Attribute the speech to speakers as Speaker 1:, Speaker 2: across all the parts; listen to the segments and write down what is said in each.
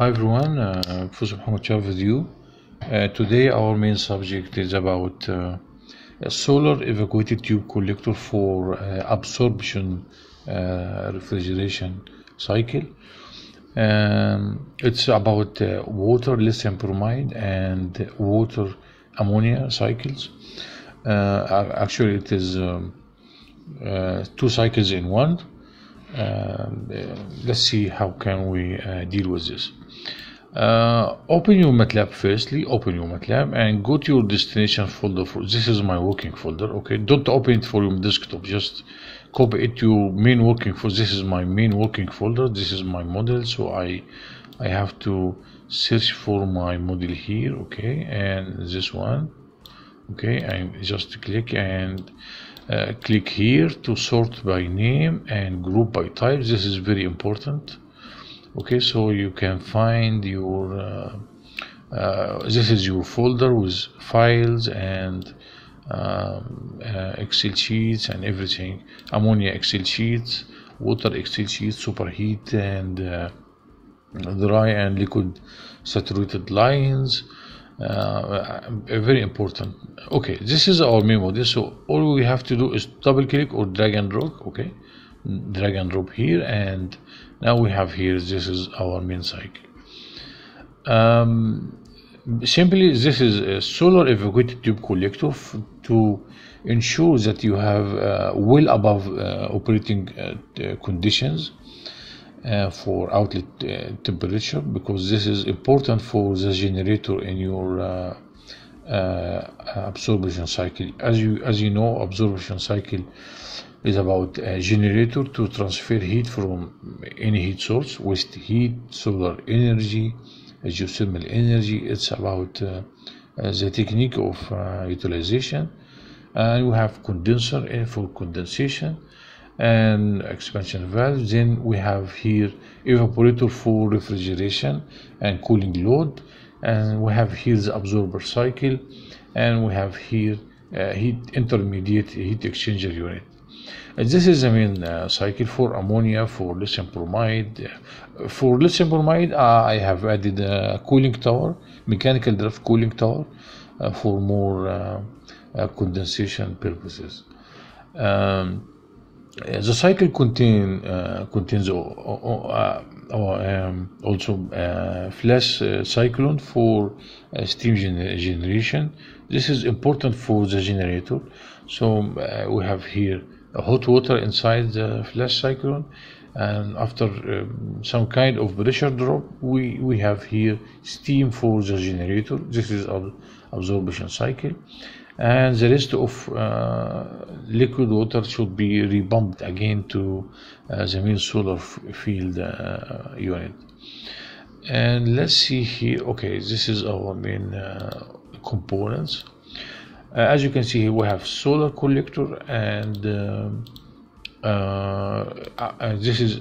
Speaker 1: Hi everyone, uh, Professor Muhammad Shah with you. Uh, today our main subject is about uh, a solar evacuated tube collector for uh, absorption uh, refrigeration cycle. Um, it's about uh, water lithium bromide and water ammonia cycles. Uh, actually, it is um, two cycles in one. Um, let's see how can we deal with this. Uh, open your MATLAB firstly, open your MATLAB and go to your destination folder for this is my working folder, okay? Don't open it for your desktop, just copy it to main working folder. This is my main working folder, this is my model, so I I have to search for my model here, okay? And this one, okay? I just click and uh, click here to sort by name and group by type. This is very important okay so you can find your uh, uh, this is your folder with files and um, uh, excel sheets and everything. Ammonia excel sheets water excel sheets superheat and uh, dry and liquid saturated lines. Uh, very important. Okay this is our memo. This so all we have to do is double click or drag and drop okay? Drag and drop here and now we have here this is our main cycle um, simply this is a solar evacuated tube collector to ensure that you have uh, well above uh, operating uh, conditions uh, for outlet uh, temperature because this is important for the generator in your uh, absorption cycle. As you as you know absorption cycle is about a generator to transfer heat from any heat source, waste heat, solar energy, geothermal energy. It's about uh, uh, the technique of uh, utilization. And we have condenser for condensation and expansion valve. Then we have here evaporator for refrigeration and cooling load. And we have here the absorber cycle. And we have here heat intermediate heat exchanger unit. This is the mean uh, cycle for ammonia, for lithium bromide. For lithium bromide, uh, I have added a cooling tower, mechanical draft cooling tower, uh, for more condensation purposes. Um, the cycle contain contains um, also flash cyclone for steam gener generation. This is important for the generator. So we have here hot water inside the flash cyclone and after um, some kind of pressure drop we we have here steam for the generator. This is our absorption cycle. And the rest of uh, liquid water should be repumped again to uh, the main solar field uh, unit. And let's see here. Okay this is our main components. uh, as you can see here we have solar collector and um, uh, uh, this is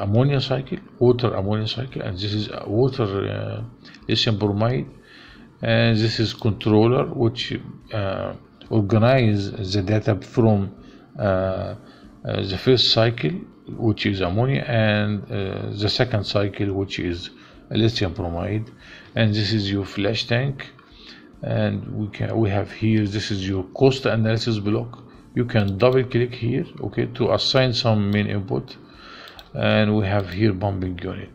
Speaker 1: ammonia cycle water ammonia cycle and this is water lithium bromide. And this is controller which organize the data from the first cycle which is ammonia and uh, the second cycle which is lithium bromide. And this is your flash tank and we can we have here this is your cost analysis block. You can double click here okay to assign some main input. And we have here pumping unit.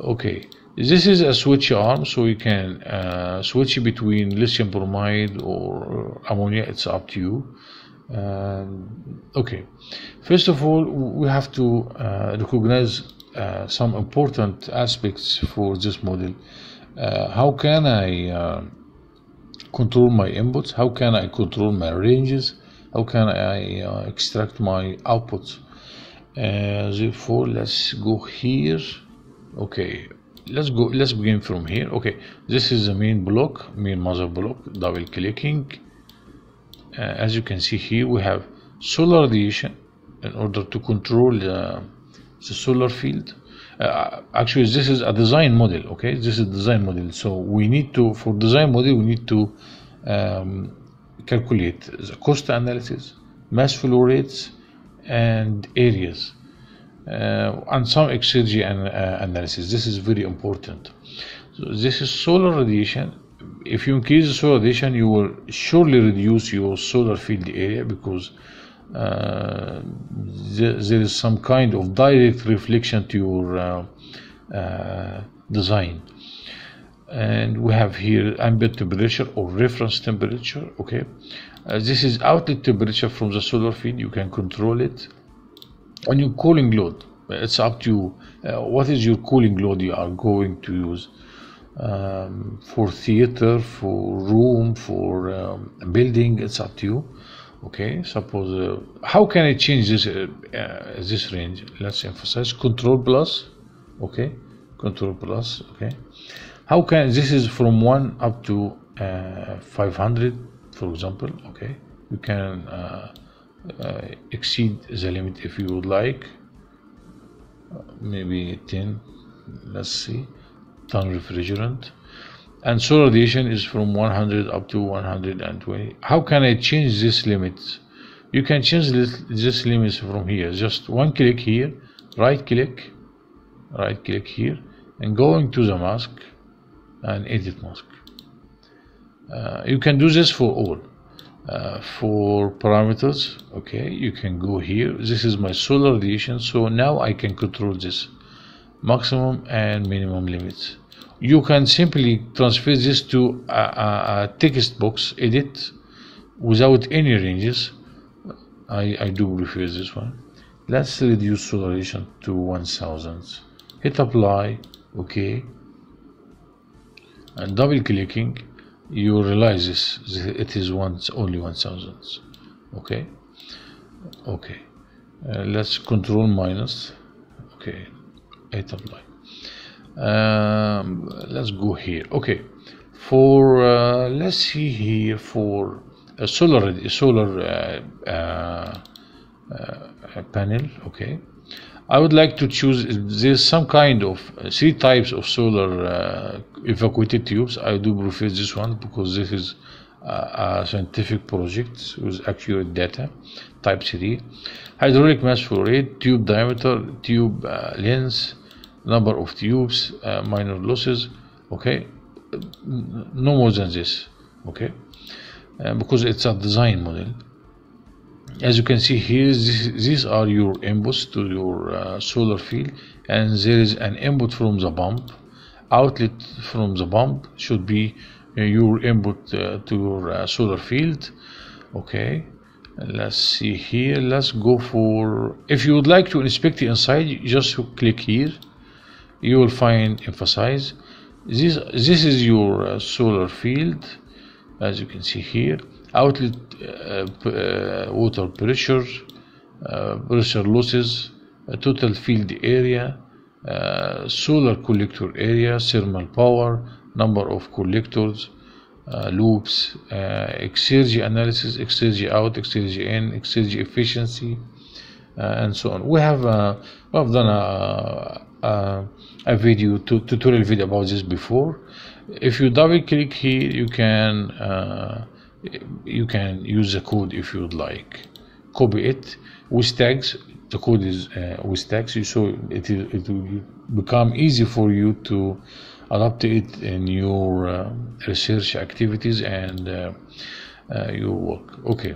Speaker 1: Okay this is a switch arm so you can uh, switch between lithium bromide or ammonia. It's up to you. Okay. First of all we have to uh, recognize uh, some important aspects for this model. Uh, how can I uh, control my inputs? How can I control my ranges? How can I uh, extract my outputs? Uh, therefore let's go here. Okay let's go let's begin from here. Okay this is the main block main mother block double clicking. Uh, as you can see here we have solar radiation in order to control the, the solar field uh, actually this is a design model okay this is design model so we need to for design model we need to um, calculate the cost analysis mass flow rates and areas uh, and some exergy and, uh, analysis. This is very important. So this is solar radiation. If you increase the solar radiation, you will surely reduce your solar field area because there, there is some kind of direct reflection to your uh, uh, design. And we have here ambient temperature or reference temperature okay? Uh, this is outlet temperature from the solar field. You can control it. And your cooling load it's up to you uh, what is your cooling load you are going to use? Um, for theater for room for um, building it's up to you okay suppose uh, how can i change this uh, uh, this range? Let's emphasize control plus okay control plus okay. How can this is from 1 up to uh, 500 for example okay. You can uh, uh, exceed the limit if you would like. Maybe 10 let's see ton refrigerant and solar radiation is from 100 up to 120 how can i change this limit? You can change this, limits from here. Just one click here right click right click here and going to the mask and edit mask. Uh, you can do this for all uh, for parameters. Okay you can go here. This is my solar radiation so now I can control this maximum and minimum limits you can simply transfer this to a, a, a text box edit without any ranges. I, I do prefer this one. Let's reduce solar radiation to 1000 hit apply okay. And double clicking you realize this it is once only 1000 okay. Okay. Uh, let's control minus. Okay. Hit apply um, let's go here. Okay. For uh, let's see here for a solar solar uh, uh, uh panel. Okay. I would like to choose there's some kind of uh, three types of solar uh, evacuated tubes. I do prefer this one because this is a scientific project with accurate data type 3 hydraulic mass flow rate tube diameter tube length number of tubes uh, minor losses okay? No more than this okay? Uh, because it's a design model. As you can see here this, these are your inputs to your uh, solar field and there is an input from the pump. Outlet from the pump should be uh, your input uh, to your uh, solar field okay? Let's see here. Let's go for if you would like to inspect the inside just click here you will find emphasize this this is your uh, solar field as you can see here outlet uh, uh, water pressure, uh, pressure losses, total field area, solar collector area, thermal power, number of collectors, uh, loops, uh, exergy analysis, exergy out, exergy in, exergy efficiency, uh, and so on. We have we have done a, a, a video tutorial video about this before. If you double click here, you can you can use the code if you would like. Copy it. With tags the code is uh, with tags so it, is, it will become easy for you to adapt it in your uh, research activities and uh, uh your work. Okay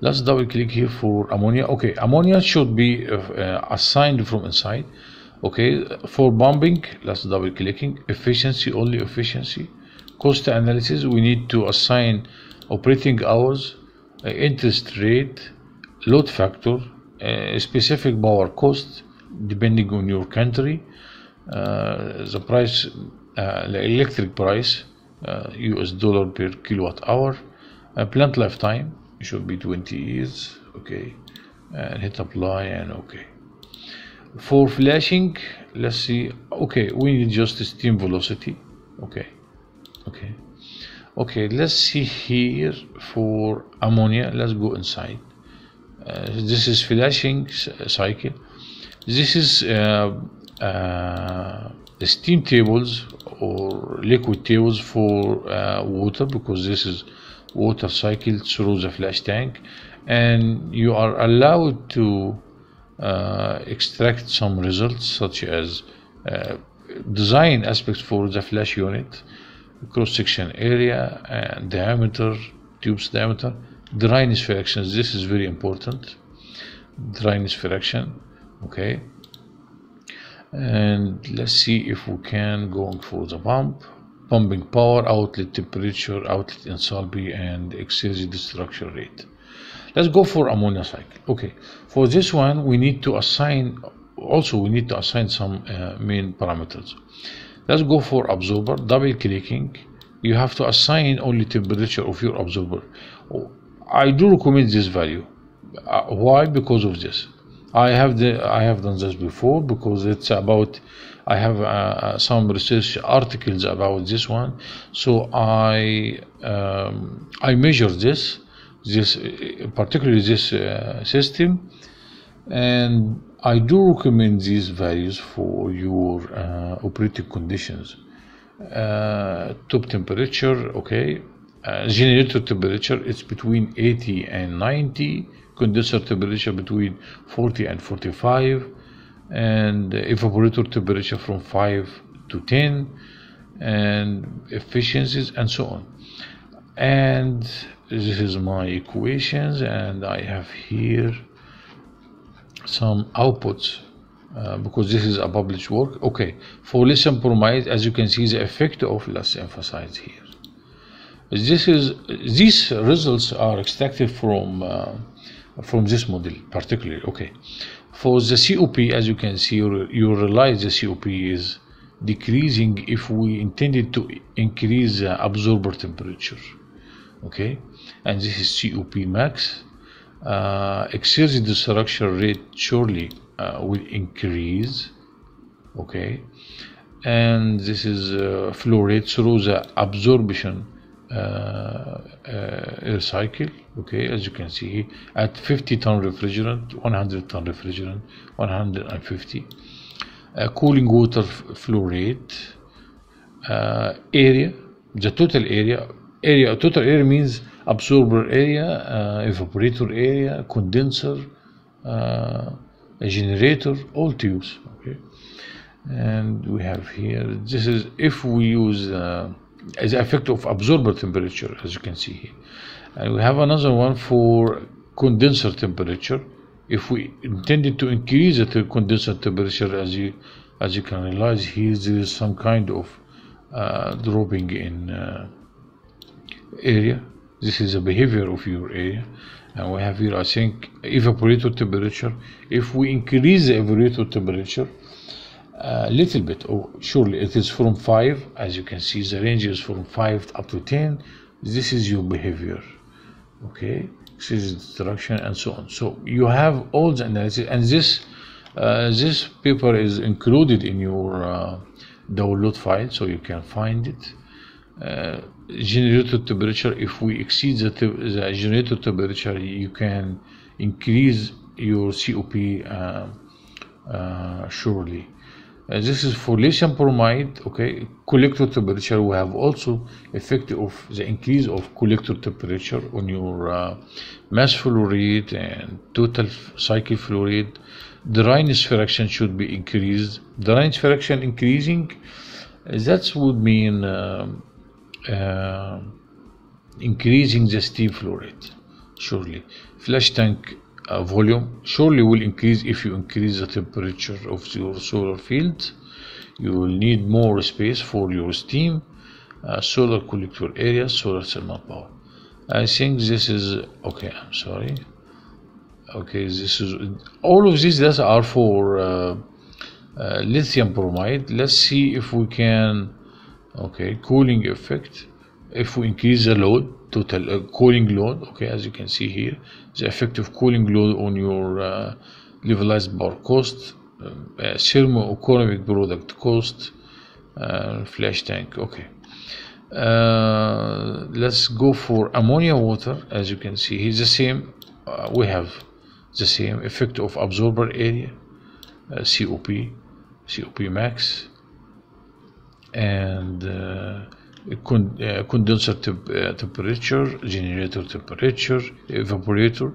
Speaker 1: let's double click here for ammonia. Okay ammonia should be uh, assigned from inside. Okay for bombing let's double clicking. Efficiency only efficiency. Cost analysis we need to assign operating hours uh, interest rate load factor uh, specific power cost depending on your country. Uh, the price uh, electric price US uh, dollar per kilowatt hour plant lifetime should be 20 years okay. And hit apply and okay. For flashing let's see okay we need just steam velocity okay. Okay. Okay let's see here for ammonia let's go inside. Uh, this is flashing cycle. This is uh, uh, steam tables or liquid tables for uh, water because this is water cycle through the flash tank and you are allowed to uh, extract some results such as uh, design aspects for the flash unit, cross section area, and diameter, tube's diameter, dryness fractions. This is very important. Dryness fraction, okay. And let's see if we can go for the pump pumping power, outlet temperature, outlet enthalpy, and exergy destruction rate. Let's go for ammonia cycle. Okay, for this one, we need to assign, also we need to assign some uh, main parameters. Let's go for absorber, double clicking. You have to assign only temperature of your absorber. I do recommend this value. Uh, why? Because of this. I have the I have done this before because it's about I have uh, uh, some research articles about this one. So I um, I measure this this particularly this uh, system. And I do recommend these values for your uh, operating conditions. Uh, top temperature okay. Uh, generator temperature it's between 80 and 90 condenser temperature between 40 and 45 and evaporator temperature from 5 to 10 and efficiencies and so on. And this is my equations and I have here some outputs uh, because this is a published work. Okay for lithium bromide as you can see the effect of let's emphasize here. This is these results are extracted from uh, from this model particularly okay. For the COP as you can see you realize the COP is decreasing if we intended to increase the absorber temperature okay. And this is COP max. Uh, exergy destruction rate surely uh, will increase okay. And this is uh, flow rate through the absorption air cycle okay as you can see at 50 ton refrigerant 100 ton refrigerant 150 uh, cooling water flow rate uh, area the total area area total area means absorber area uh, evaporator area condenser uh, generator all tubes okay. And we have here this is if we use as effect of absorber temperature as you can see here. And we have another one for condenser temperature. If we intended to increase the condenser temperature as you as you can realize here there is some kind of uh, dropping in uh, area. This is a behavior of your area. And we have here I think evaporator temperature. If we increase the evaporator temperature a little bit. Oh surely it is from 5 as you can see the range is from 5 up to 10 this is your behavior. Okay? This is destruction and so on. So you have all the analysis and this uh, this paper is included in your uh, download file so you can find it. Uh, temperature if we exceed the, the generator temperature you can increase your COP uh, uh, surely uh, this is for lithium bromide okay collector temperature we have also effect of the increase of collector temperature on your uh, mass flow rate and total cycle flow rate dryness fraction should be increased. The dryness fraction increasing that would mean um, uh, increasing the steam flow rate surely. Flash tank uh, volume surely will increase if you increase the temperature of your solar field. You will need more space for your steam uh, solar collector area solar thermal power. I think this is okay I'm sorry. Okay this is all of these that are for uh, uh, lithium bromide. Let's see if we can okay cooling effect. If we increase the load total uh, cooling load okay as you can see here the effective cooling load on your uh, levelized power cost um, uh, thermoeconomic product cost uh, flash tank okay. Uh, let's go for ammonia water as you can see here the same uh, we have the same effect of absorber area COP COP max and uh, condenser temp uh, temperature, generator temperature, evaporator.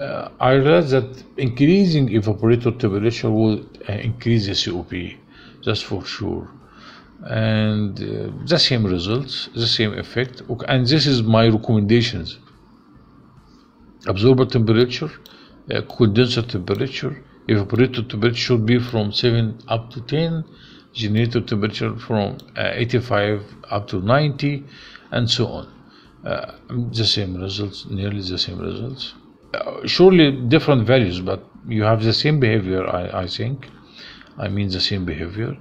Speaker 1: uh, I realized that increasing evaporator temperature will increase the COP, that's for sure. And uh, the same results, the same effect. Okay, and this is my recommendations. Absorber temperature, uh, condenser temperature, evaporator temperature should be from 7 up to 10, generator temperature from uh, 85 up to 90, and so on. Uh, the same results, nearly the same results. Uh, surely different values, but you have the same behavior, I, I think. I mean the same behavior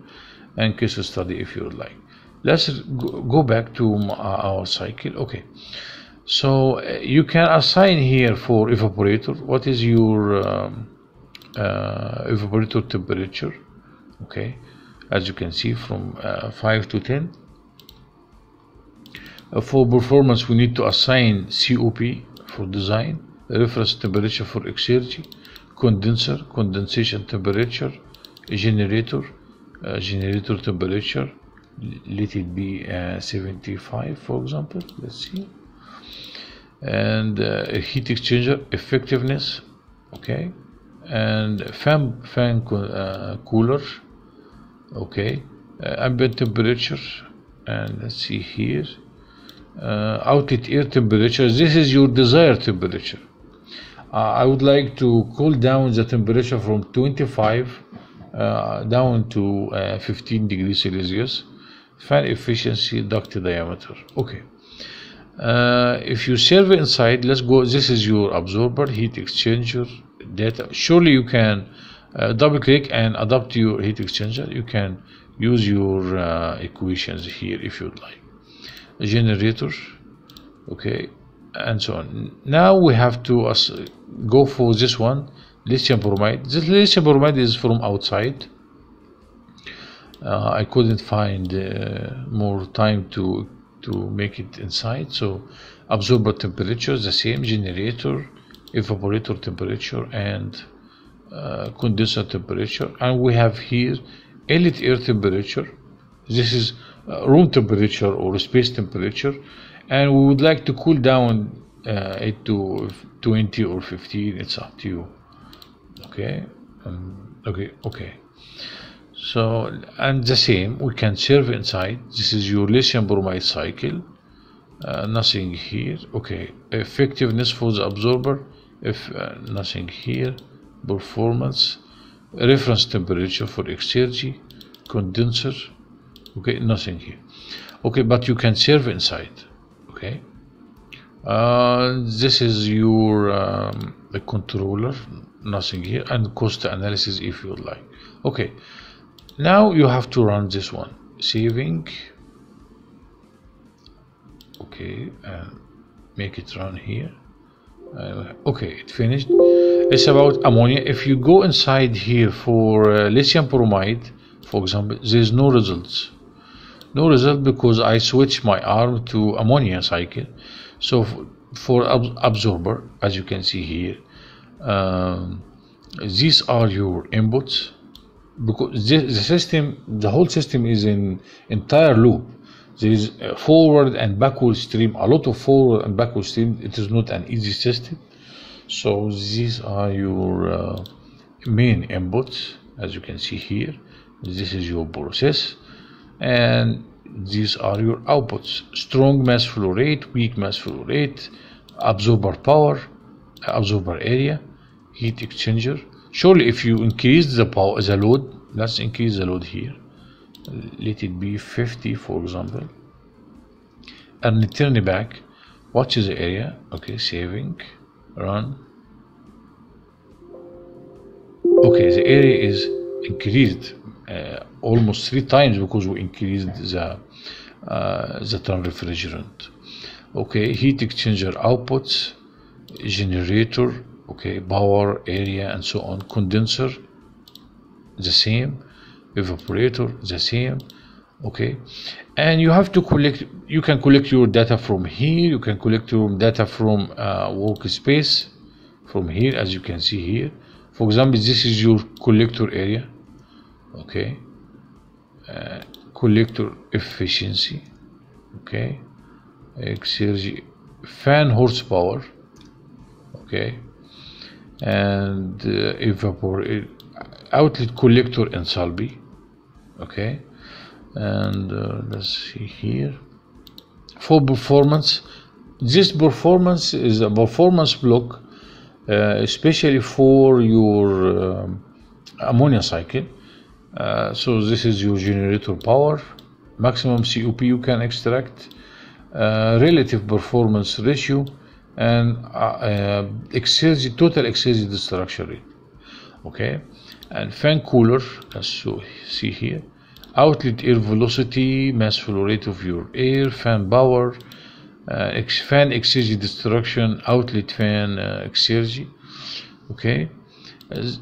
Speaker 1: and case study if you like. Let's go back to our cycle. Okay. So you can assign here for evaporator, what is your um, uh, evaporator temperature? Okay. As you can see from uh, 5 to 10. Uh, for performance, we need to assign COP for design reference temperature for exergy, condenser, condensation temperature, generator, uh, generator temperature, let it be uh, 75 for example, let's see, and uh, heat exchanger effectiveness, okay, and fan, fan uh, cooler, okay, uh, ambient temperature, and let's see here, uh, outlet air temperature, this is your desired temperature uh, I would like to cool down the temperature from 25 uh, down to uh, 15 degrees Celsius. Fan efficiency, duct diameter. Okay. Uh, if you serve inside, let's go. This is your absorber, heat exchanger, data. Surely you can uh, double click and adapt your heat exchanger. You can use your uh, equations here if you'd like. Generator, okay, and so on. Now we have to go for this one lithium bromide this lithium bromide is from outside uh, I couldn't find uh, more time to to make it inside so absorber temperature the same generator evaporator temperature and uh, condenser temperature and we have here inlet air temperature. This is uh, room temperature or space temperature and we would like to cool down uh, it to 20 or 15 it's up to you. Okay? Um, okay okay. So and the same we can serve inside. This is your lithium bromide cycle. Uh, nothing here. Okay effectiveness for the absorber if uh, nothing here performance reference temperature for exergy condenser okay nothing here. Okay but you can serve inside okay? Uh, this is your um, the controller nothing here and cost analysis if you like. Okay now you have to run this one. Saving. Okay and make it run here uh, okay it finished. It's about ammonia. If you go inside here for uh, lithium bromide for example there's no results. No result because I switched my arm to ammonia cycle. So for ab absorber as you can see here um, these are your inputs. Because the, the system the whole system is in entire loop there is forward and backward stream a lot of forward and backward stream. It is not an easy system. So these are your uh, main inputs as you can see here. This is your process. And these are your outputs. Strong mass flow rate weak mass flow rate absorber power absorber area heat exchanger. Surely if you increase the power the load let's increase the load here let it be 50 for example. And return it back. Watch the area. Okay saving. Run. Okay the area is increased uh, almost three times because we increased the uh, the term refrigerant. Okay heat exchanger outputs generator okay power area and so on condenser the same evaporator the same okay? And you have to collect you can collect your data from here you can collect your data from uh, workspace from here as you can see here. For example this is your collector area okay? Uh, collector efficiency okay? Exergy fan horsepower okay? And uh, evaporate outlet collector enthalpy okay. And uh, let's see here. For performance this performance is a performance block uh, especially for your um, ammonia cycle. Uh, so this is your generator power. Maximum COP you can extract. Uh, relative performance ratio and uh, uh, exergy, total exergy destruction rate. Okay and fan cooler as you see here. Outlet air velocity mass flow rate of your air fan power uh, fan exergy destruction outlet fan uh, exergy. Okay?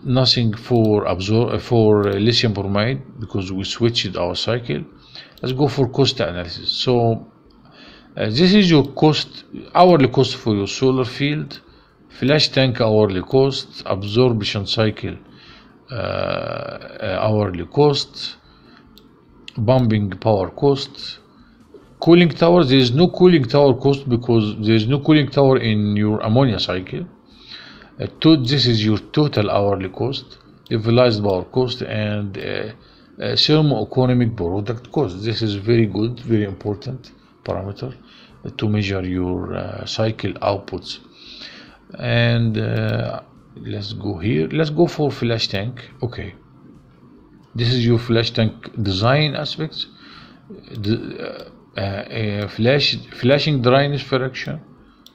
Speaker 1: Nothing for absorb for uh, lithium bromide because we switched our cycle. Let's go for cost analysis. So uh, this is your cost hourly cost for your solar field. Flash tank hourly cost absorption cycle hourly cost pumping power cost. Cooling tower there is no cooling tower cost because there is no cooling tower in your ammonia cycle. Uh, to, this is your total hourly cost levelized power cost and uh, uh, thermoeconomic product cost. This is very good very important parameter to measure your uh, cycle outputs. And uh, let's go here. Let's go for flash tank. Okay. This is your flash tank design aspects the, uh, uh, flash flashing dryness fraction.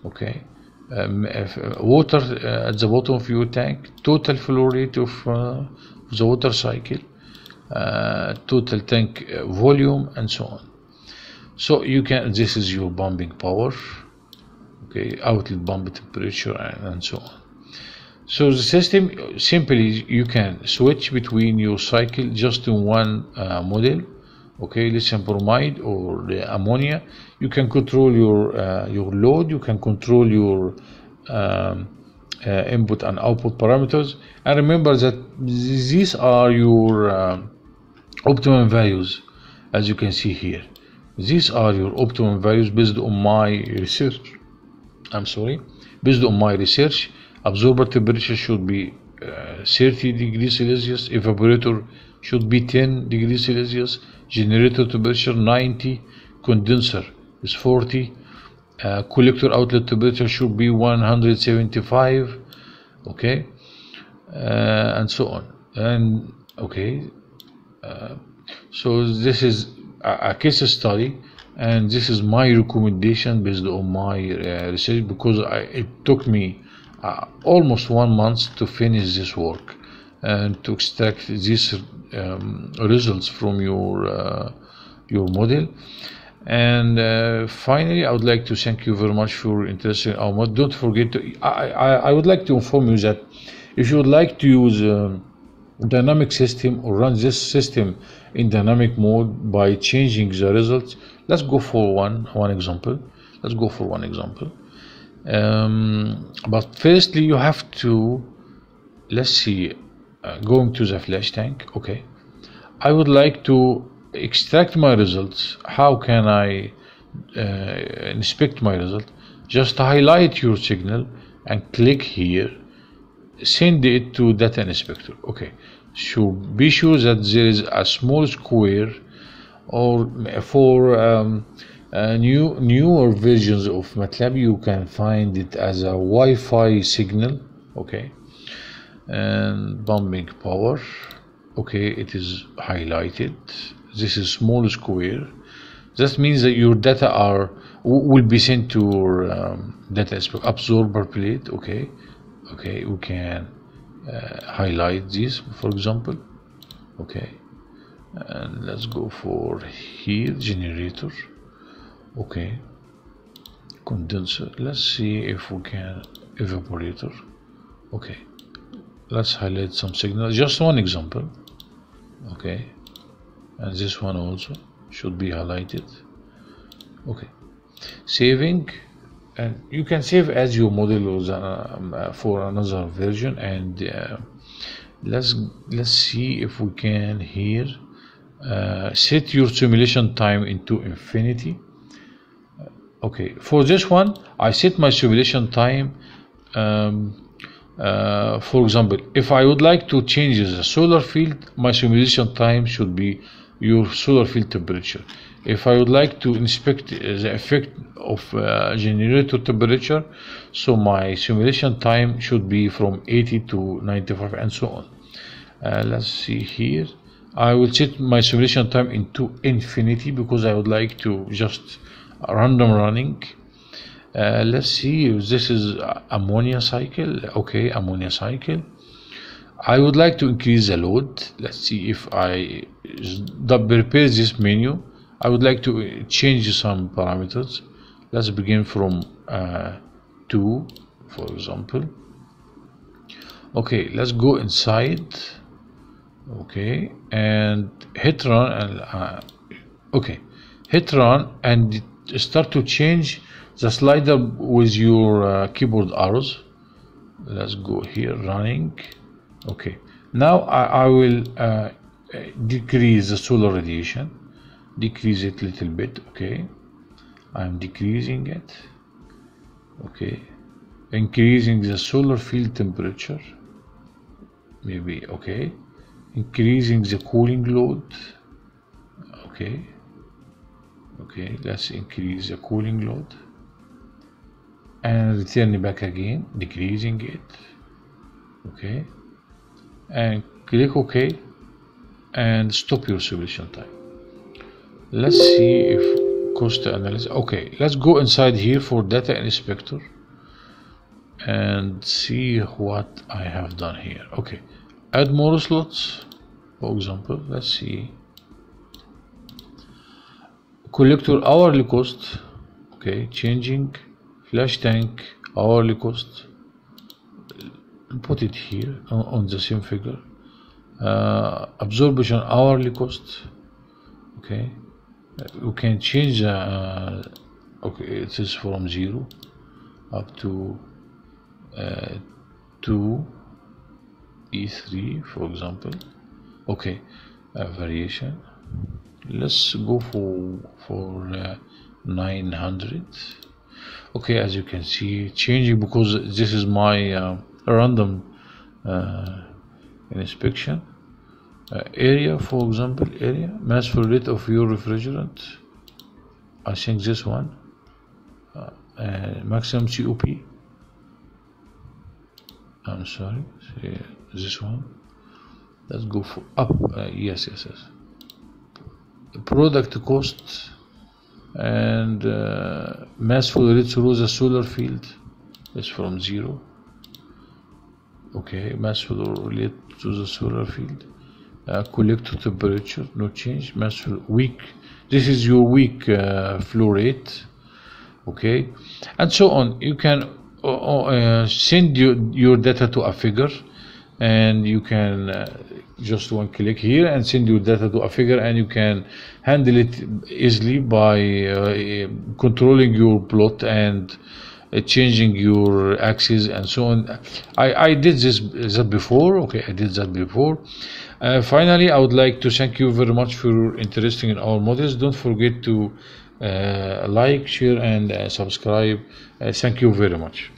Speaker 1: Okay. Um, uh, water uh, at the bottom of your tank. Total flow rate of uh, the water cycle. Uh, total tank volume and so on. So you can this is your pumping power. Okay. Outlet pump temperature and, and so on so the system simply you can switch between your cycle just in one uh, model okay? Lithium bromide or the ammonia. You can control your uh, your load. You can control your um, uh, input and output parameters. And remember that these are your um, optimum values as you can see here. These are your optimum values based on my research. I'm sorry. Based on my research absorber temperature should be uh, 30 degrees Celsius. Evaporator should be 10 degrees Celsius generator temperature 90 condenser is 40 uh, collector outlet temperature should be 175 okay? Uh, and so on. And okay uh, so this is a, a, case study and this is my recommendation based on my uh, research because I, it took me uh, almost one month to finish this work and to extract these um, results from your uh, your model. And uh, finally I would like to thank you very much for interest in our model. Don't forget to I, I, I would like to inform you that if you would like to use um, dynamic system or run this system in dynamic mode by changing the results let's go for one one example. Let's go for one example um, but firstly you have to let's see uh, going to the flash tank. Okay. I would like to extract my results. How can I uh, inspect my result? Just highlight your signal and click here. Send it to data inspector. Okay. So be sure that there is a small square or for um, uh, new newer versions of MATLAB you can find it as a Wi-Fi signal okay and pumping power okay it is highlighted. This is small square. That means that your data are will be sent to your um, data absorber plate okay okay we can uh, highlight this for example okay and let's go for here generator okay condenser. Let's see if we can evaporator okay let's highlight some signal just one example. Okay and this one also should be highlighted. Okay saving. And you can save as your model um, uh, for another version. And uh, let's let's see if we can here uh, set your simulation time into infinity okay for this one I set my simulation time um, uh, for example if I would like to change the solar field my simulation time should be your solar field temperature. If I would like to inspect the effect of uh, generator temperature so my simulation time should be from 80 to 95 and so on. Uh, let's see here. I will set my simulation time into infinity because I would like to just random running. Uh, let's see this is ammonia cycle. Okay ammonia cycle. I would like to increase the load. Let's see if I prepare this menu. I would like to change some parameters. Let's begin from uh, 2 for example. Okay let's go inside. Okay and hit run and uh, okay. Hit run and start to change the slider with your uh, keyboard arrows. Let's go here running. Okay. Now I, I will uh, decrease the solar radiation. Decrease it a little bit. Okay. I'm decreasing it. Okay. Increasing the solar field temperature. Maybe. Okay. Increasing the cooling load. Okay okay let's increase the cooling load. And return back again decreasing it. Okay. And click ok and stop your simulation time. Let's see if cost analysis okay let's go inside here for data inspector and see what I have done here. Okay add more slots for example let's see collector hourly cost okay changing flash tank hourly cost put it here on, on the same figure uh, absorption hourly cost okay we can change uh, okay it is from 0 up to uh, 2 e3 for example okay uh, variation let's go for for uh, 900 okay as you can see changing because this is my uh, random uh, inspection. Uh, area for example area mass flow rate of your refrigerant. I think this one. Uh, maximum COP I'm sorry this one. Let's go for up uh, yes yes yes product cost and uh, mass flow rate through the solar field is from zero. Okay mass flow rate to the solar field. Uh, collector temperature no change mass flow weak. This is your weak uh, flow rate. Okay and so on. You can uh, uh send your, your data to a figure and you can uh, just one click here and send your data to a figure and you can handle it easily by uh, controlling your plot and uh, changing your axis and so on. I, I did this that before. Okay I did that before. Uh, finally I would like to thank you very much for interesting in our models. Don't forget to uh, like share and uh, subscribe. Thank you very much